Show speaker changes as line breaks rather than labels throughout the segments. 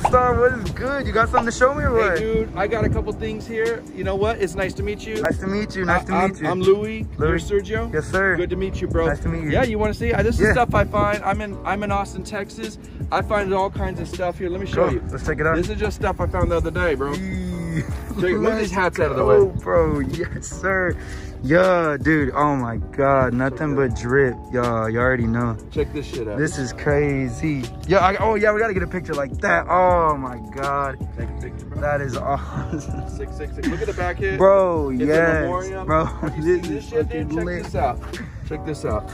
Star, what is good? You got something to show me or what?
Hey, dude, I got a couple things here. You know what? It's nice to meet you.
Nice to meet you. Nice to
I,
meet you.
I'm Louis.
Louis.
You're Sergio.
Yes, sir.
Good to meet you, bro.
Nice to meet you.
Yeah, you want to see? This is
Yeah.
stuff I find. I'm in I'm in Austin, Texas. I find all kinds of stuff here. Let me show
Go.
you.
Let's check it out.
This is just stuff I found the other day, bro.
Eee.
move these hats out of the
Oh,
way.
bro. Yes, sir. Yeah, dude. Oh my God. Nothing but drip. Y'all, you already know.
Check this shit out.
This is crazy. Yeah. I, oh yeah, we gotta get a picture like that. Oh my God.
Take a picture, bro.
That is awesome.
Six six six. Look at the back here.
Bro,
It's
yes. Bro, this
this
is
shit, dude? Check
lit.
this out. Check this out.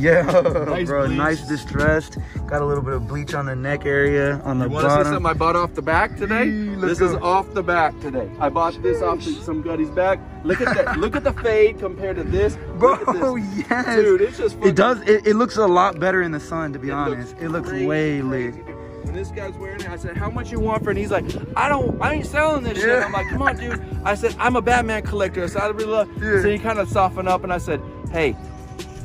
Yeah,
Nice
bro,
bleach.
nice distressed. Got a little bit of bleach on the neck area, on the
You want to see
bottom.
something I bought off the back today?
Let's
this is off the back today. I bought this off some gutty's back. Look at that. look at the fade compared to this.
Bro,
this.
yes.
Dude, it's just
It does. It, it looks a lot better in the sun, to be
it
honest.
looks
it looks
crazy,
way lit.
When this guy's wearing it, I said, "How much you want for?" it? And he's like, "I don't. I ain't selling this shit." I'm like, "Come on, dude." I said, "I'm a Batman collector." So I really love.
Yeah.
So he kind of softened up, and I said, "Hey."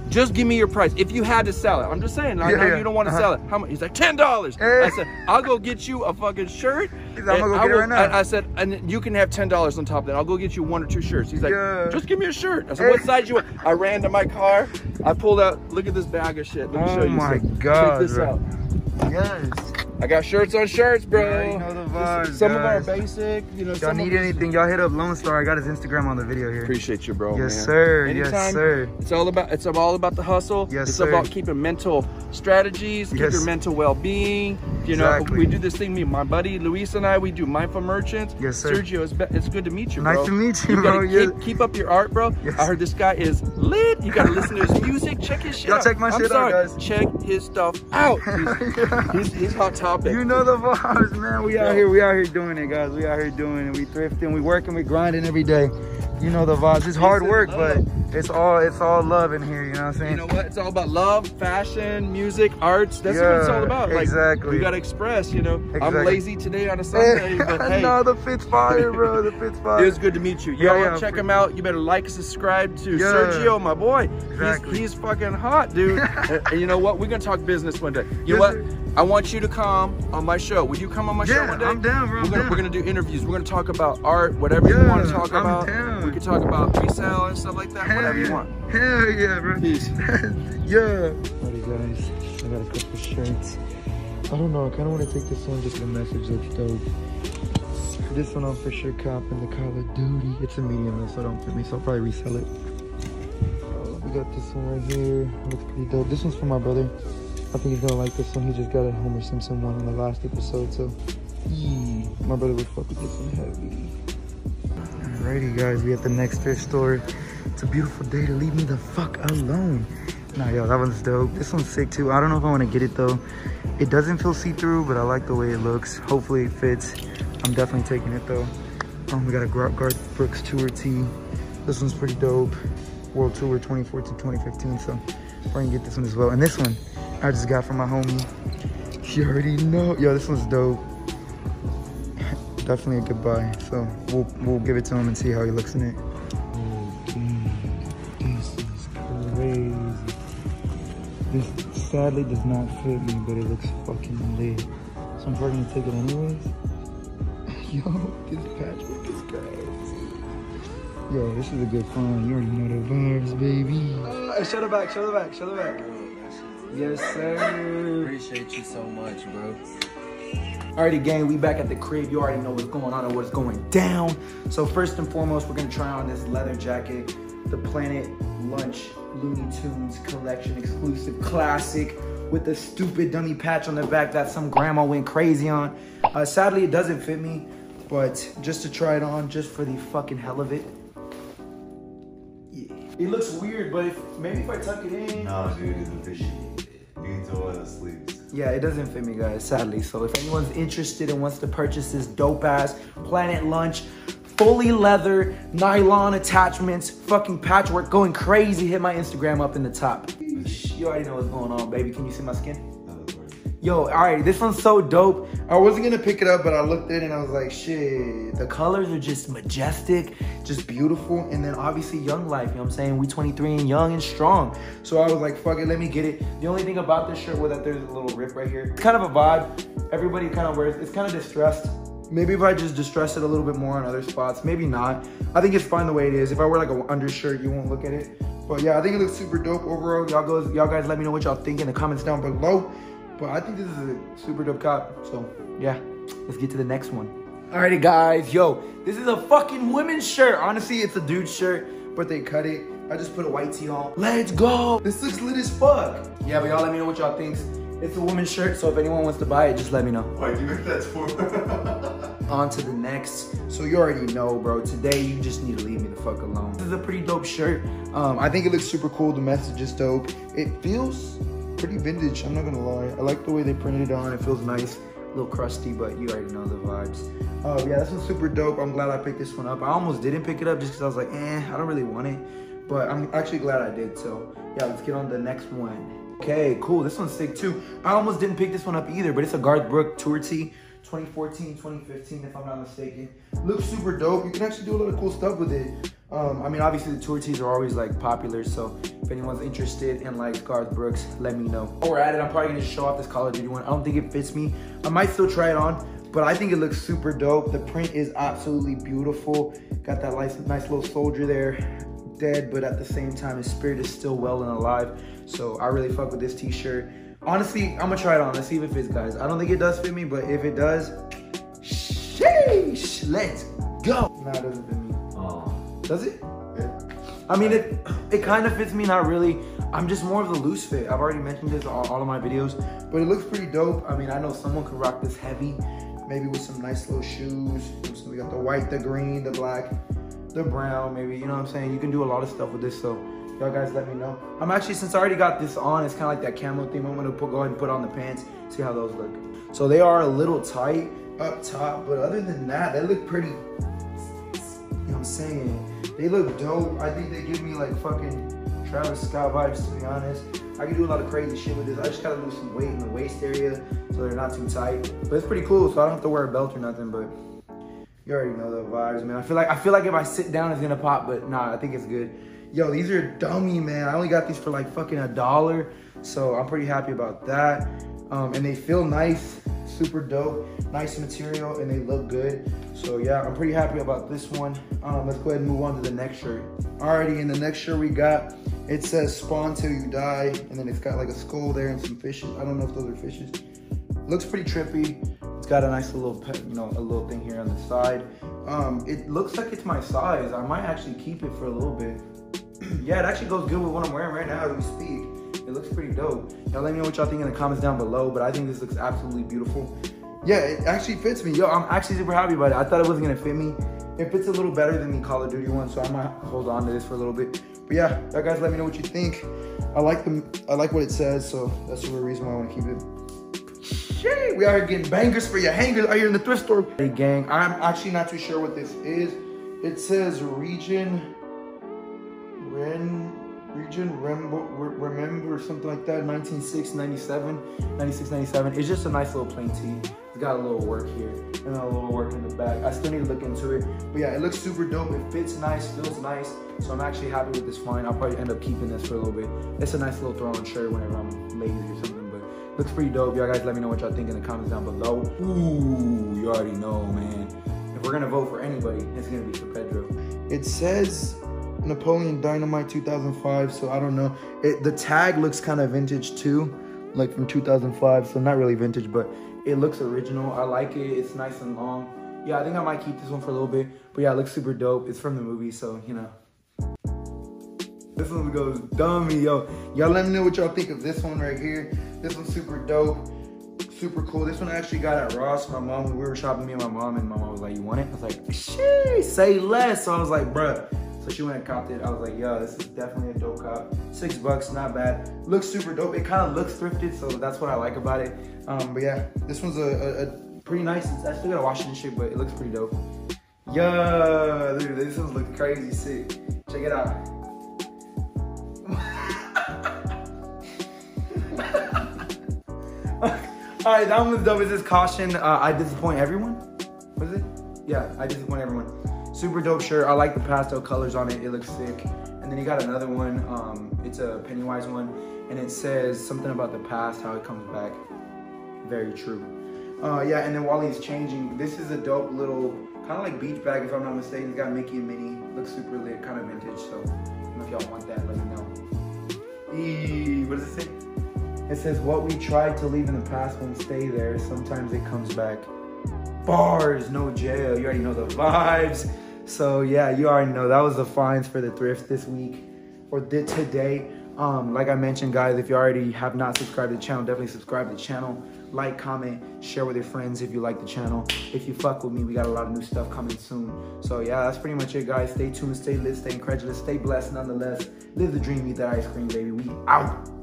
Just give me your price. If you had to sell it, I'm just saying. I
Yeah,
know
yeah.
you don't want to
Uh-huh.
sell it. How much? He's like ten dollars.
Hey.
I said, I'll go get you a fucking shirt.
He's like, "I'm gonna go
I
get it right now."
I, I said, and you can have ten dollars on top of that. I'll go get you one or two shirts. He's like,
Yeah.
just give me a shirt. I said,
Hey.
what size you want? I ran to my car. I pulled out. Look at this bag of shit. Let me
Oh
show you.
my
something.
God,
Check this
bro.
out.
Yes.
I got shirts on shirts, bro.
Yeah, you know the vibes,
Some of our basic, you know.
Y'all need
of
anything? Y'all hit up Lone Star. I got his Instagram on the video here.
Appreciate you, bro.
Yes,
man.
sir. Yes, sir.
It's all about it's all about the hustle.
Yes,
it's
sir.
about keeping mental strategies, keep
Yes.
your mental well-being. You know, we do this thing. Me, my buddy Luis and I, we do mindful merchants.
Yes, sir.
Sergio, it's, it's good to meet you,
Nice to meet you,
You
bro.
keep, keep up your art, bro.
Yes.
I heard this guy is lit. You gotta listen to his music. Check his shit
Y'all check my
I'm
shit out, guys.
Check his stuff out. He's, he's, he's hot topic.
You know the vibes, man. We out
Yo.
here. We out here doing it, guys. We out here doing it. We thrifting. We working. We grinding every day. You know the vibes. It's hard work, but it's all it's all love in here. You know what I'm saying?
You know what? It's all about love, fashion, music, arts. That's what it's all about. Like,
exactly.
You gotta express. You know,
exactly.
I'm lazy today on a Sunday, but hey.
no, the fit's fire, bro. The fit's fire.
It was good to meet you.
Yeah,
Y'all
yeah,
check him out. You better like, subscribe to
Yeah.
Sergio, my boy.
Exactly.
He's, he's fucking hot, dude. and, and you know what? We're gonna talk business one day. You know what?
Sir.
I want you to come on my show. Will you come on my show
Yeah,
one day?
I'm down, bro.
We're gonna,
down.
we're gonna do interviews. We're gonna talk about art, whatever you want to talk
I'm
about.
down.
We could talk about resale and stuff like that.
Hell
whatever
yeah.
you want.
Hell yeah, bro.
Peace.
yeah. Alrighty, guys. I got a couple shirts. I don't know. I kind of want to take this one just the message looks dope. This one I'm for sure copping the Call of Duty. It's a medium though, so it don't fit me, so I'll probably resell it. Uh, we got this one right here. Looks pretty dope. This one's for my brother. I think he's gonna like this one. He just got a Homer Simpson one in the last episode, so yeah, my brother would fuck with this one heavy. Alrighty, guys, we at the next thrift store. It's a beautiful day to leave me the fuck alone. Nah, yo, that one's dope. This one's sick too. I don't know if I want to get it though. It doesn't feel see-through, but I like the way it looks. Hopefully it fits. I'm definitely taking it though. Um, we got a Gar- Garth Brooks Tour tee. This one's pretty dope. World Tour 2014, 2015. So we're gonna get this one as well. And this one, I just got from my homie. You already know. Yo, this one's dope. Definitely a good buy. So we'll we'll give it to him and see how he looks in it. This is crazy. This sadly does not fit me, but it looks fucking lit. So I'm probably gonna take it anyways. Yo, this patchwork is crazy. Yo, this is a good find. You already know the vibes, baby. Uh, show the back, show the back, show the back. Yes, sir.
Appreciate you so much, bro.
Alrighty, gang, we back at the crib. You already know what's going on and what's going down. So first and foremost, we're gonna try on this leather jacket, the Planet Lunch Looney Tunes collection exclusive classic with a stupid dummy patch on the back that some grandma went crazy on. Uh, sadly, it doesn't fit me, but just to try it on, just for the fucking hell of it. Yeah. It looks weird, but if, maybe if I tuck it in.
Nah, dude, it's a fishy. You can throw it in the.
Yeah, it doesn't fit me, guys, sadly. So if anyone's interested and wants to purchase this dope ass Planet Lunch, fully leather, nylon attachments, fucking patchwork, going crazy, hit my Instagram up in the top. You already know what's going on, baby. Can you see my skin?
That was weird.
Yo, all right, this one's so dope. I wasn't gonna pick it up, but I looked at it and I was like, shit. The colors are just majestic, just beautiful. And then obviously Young Life, you know what I'm saying? We 23 and young and strong. So I was like, fuck it, let me get it. The only thing about this shirt was that there's a little rip right here. It's kind of a vibe. Everybody kind of wears, it's kind of distressed. Maybe if I just distress it a little bit more on other spots, maybe not. I think it's fine the way it is. If I wear like an undershirt, you won't look at it. But yeah, I think it looks super dope overall. Y'all guys, y'all guys let me know what y'all think in the comments down below. But I think this is a super dope cop. So yeah, let's get to the next one. Alrighty guys, yo, this is a fucking women's shirt. Honestly, it's a dude's shirt, but they cut it. I just put a white tee on. Let's go. This looks lit as fuck. Yeah, but y'all let me know what y'all thinks. It's a woman's shirt, so if anyone wants to buy it, just let me know.
Why'd you make that for?
On to the next. So you already know, bro. Today, you just need to leave me the fuck alone. This is a pretty dope shirt. Um, I think it looks super cool. The message is dope. It feels pretty vintage, I'm not gonna lie. I like the way they printed it on. It feels nice. A little crusty, but you already know the vibes. Oh, yeah, this one's super dope. I'm glad I picked this one up. I almost didn't pick it up just because I was like, eh, I don't really want it. But I'm actually glad I did, so yeah, let's get on the next one. Okay, cool. This one's sick too. I almost didn't pick this one up either, but it's a Garth Brooks tour tee. 2014, 2015, if I'm not mistaken. Looks super dope. You can actually do a lot of cool stuff with it. Um, I mean, obviously the tour tees are always like popular, so if anyone's interested in like Garth Brooks, let me know. While we're at it, I'm probably gonna show off this Call of Duty one. I don't think it fits me. I might still try it on, but I think it looks super dope. The print is absolutely beautiful. Got that nice, nice little soldier there dead, but at the same time, his spirit is still well and alive. So I really fuck with this t-shirt. Honestly, I'm gonna try it on. Let's see if it fits, guys. I don't think it does fit me, but if it does, sheesh, let's go. It doesn't fit me. Does it? Yeah. I mean, it it kind of fits me, not really. I'm just more of the loose fit. I've already mentioned this all, all of my videos, but it looks pretty dope. I mean, I know someone could rock this heavy, maybe with some nice little shoes. So we got the white, the green, the black the brown, maybe, you know what I'm saying? You can do a lot of stuff with this, so y'all guys let me know. I'm actually, since I already got this on, it's kind of like that camo theme. I'm gonna put, go ahead and put on the pants, see how those look. So they are a little tight up top, but other than that, they look pretty, you know what I'm saying? They look dope. I think they give me like fucking Travis Scott vibes, to be honest. I can do a lot of crazy shit with this. I just gotta lose some weight in the waist area so they're not too tight. But it's pretty cool, so I don't have to wear a belt or nothing, but you already know the vibes, man. I feel like I feel like if I sit down, it's gonna pop, but nah, I think it's good. Yo, these are dummy, man. I only got these for like fucking a dollar, so I'm pretty happy about that. Um, and they feel nice, super dope, nice material, and they look good. So yeah, I'm pretty happy about this one. Um, let's go ahead and move on to the next shirt. Alrighty, in the next shirt we got, it says spawn till you die, and then it's got like a skull there and some fishes. I don't know if those are fishes. Looks pretty trippy. It's got a nice little, you know, a little thing here on the side. Um, it looks like it's my size. I might actually keep it for a little bit. yeah, it actually goes good with what I'm wearing right now as we speak. It looks pretty dope. Y'all let me know what y'all think in the comments down below, but I think this looks absolutely beautiful. Yeah, it actually fits me. Yo, I'm actually super happy about it. I thought it wasn't gonna fit me. It fits a little better than the Call of Duty one, so I might hold on to this for a little bit. But yeah, y'all guys let me know what you think. I like the I like what it says, so that's the real reason why I want to keep it. Shit, we are getting bangers for your hangers. Are you in the thrift store? Hey gang, I'm actually not too sure what this is. It says region, Ren, region, Remember, remember something like that. 1996, 97, 96, 97. It's just a nice little plain tee. It's got a little work here and a little work in the back. I still need to look into it. But yeah, it looks super dope. It fits nice, feels nice. So I'm actually happy with this find. I'll probably end up keeping this for a little bit. It's a nice little throw on shirt whenever I'm lazy or something. But looks pretty dope. Y'all guys let me know what y'all think in the comments down below. Ooh, you already know, man. If we're gonna vote for anybody, it's gonna be for Pedro. It says Napoleon Dynamite 2005, so I don't know. It, the tag looks kind of vintage too, like from 2005, so not really vintage, but it looks original. I like it. It's nice and long. Yeah, I think I might keep this one for a little bit. But yeah, it looks super dope. It's from the movie, so, you know. This one goes dummy, yo. Y'all let me know what y'all think of this one right here. This one's super dope, super cool. This one I actually got at Ross. My mom, we were shopping, me and my mom, and my mom was like, you want it? I was like, shit, say less. So I was like, bruh. So she went and copped it. I was like, yo, this is definitely a dope cop. Six bucks, not bad. Looks super dope. It kind of looks thrifted, so that's what I like about it. Um, but yeah, this one's a, a, a pretty nice. I still gotta wash and shit, but it looks pretty dope. Yo, dude, this one's look crazy sick. Check it out. All right, that one was dope. Is this caution? Uh, I disappoint everyone. Was it? Yeah, I disappoint everyone. Super dope shirt. I like the pastel colors on it. It looks sick. And then he got another one. Um, it's a Pennywise one, and it says something about the past, how it comes back. Very true. Uh, yeah, and then while he's changing, this is a dope little kind of like beach bag, if I'm not mistaken. It's got Mickey and Minnie. Looks super lit, kind of vintage. So, if y'all want that, let me know. What does it say? It says, what we tried to leave in the past won't stay there. Sometimes it comes back. Bars, no jail. You already know the vibes. So yeah, you already know that was the finds for the thrift this week or did today. Um, like I mentioned, guys, if you already have not subscribed to the channel, definitely subscribe to the channel. Like, comment, share with your friends if you like the channel. If you fuck with me, we got a lot of new stuff coming soon. So yeah, that's pretty much it, guys. Stay tuned, stay lit, stay incredulous, stay blessed nonetheless. Live the dream, eat that ice cream, baby. We out.